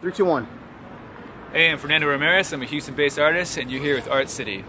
Three, two, one. Hey, I'm Fernando Ramirez. I'm a Houston based artist, and you're here with Art City.